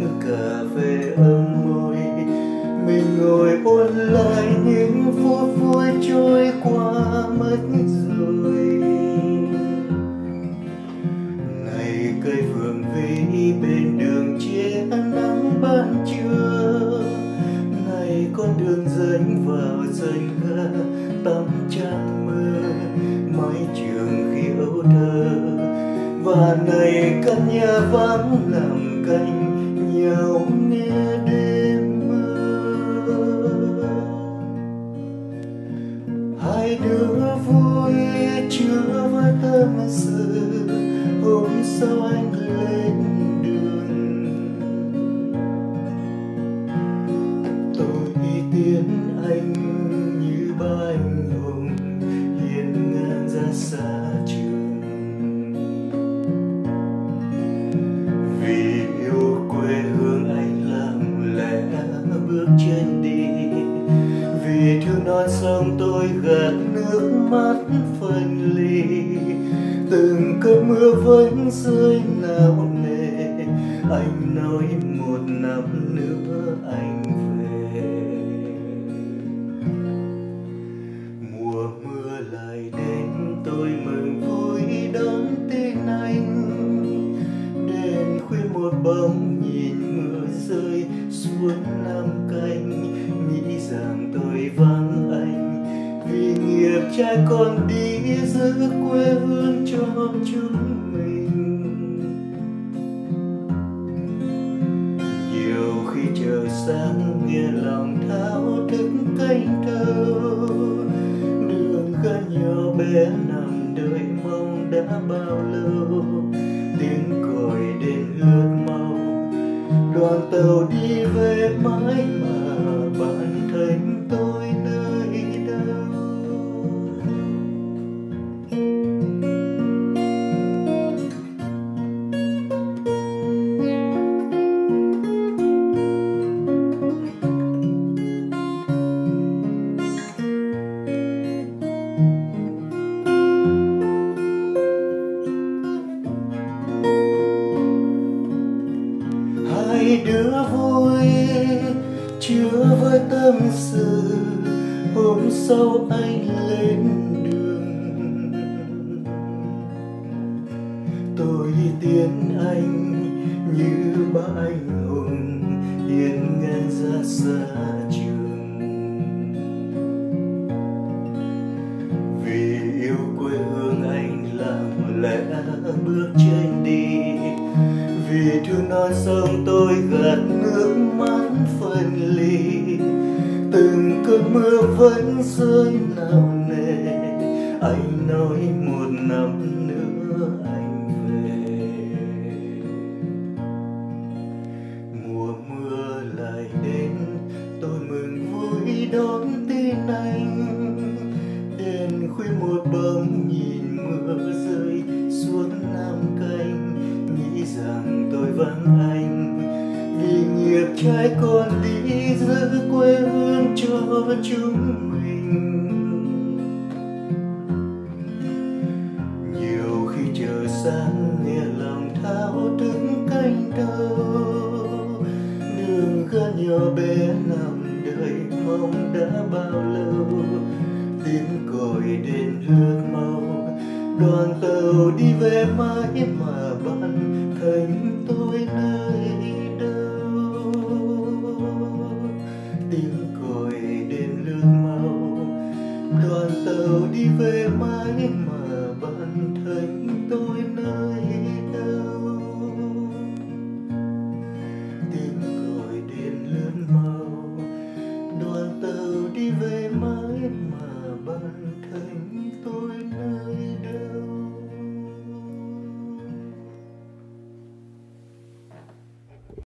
tách cà phê ấm môi. Mình ngồi ôn lại những phút vui trôi qua mất rồi. Ngày cây phượng vĩ bên đường chia nắng ban trưa. Ngày con đường dẫn vào sân ga tắm trăng mưa. Mái trường khi âu thơ. Và này căn nhà vắng nằm cạnh you. Sông tôi gạt nước mắt phân ly từng cơn mưa vẫn rơi nào nề, anh nói một năm nữa anh về. Mùa mưa lại đến, tôi mừng vui đón tin anh. Đêm khuya một bóng nhìn mưa rơi xuống cha con đi giữ quê hương cho chúng mình. Nhiều khi trời sáng nghe lòng thao thức canh thơ đường khá nhỏ bé nằm đợi mong đã bao lâu. Tiếng còi đến lướt mau. Đoàn tàu đi về mãi mà đứa vui, chứa với tâm sự, hôm sau anh lên đường. Tôi tiến anh như ba anh hùng hiên ngang ra xa trường. Vì yêu quê hương anh làm lẽ bước chân đi vì thương non sông tôi gạt nước mắt phân ly. Từng cơn mưa vẫn rơi nào nề. Anh nói một năm nữa anh đi giữ quê hương cho chúng mình. Nhiều khi chờ sáng nghe lòng thao thức canh thơ đường ga nhỏ bé nằm đợi mong đã bao lâu. Tiếng còi đêm lướt mau, đoàn tàu đi về mãi mà bạn, thành tôi nơi. Tiếng còi đêm lướt mau đoàn tàu đi về mãi mà vẫn thành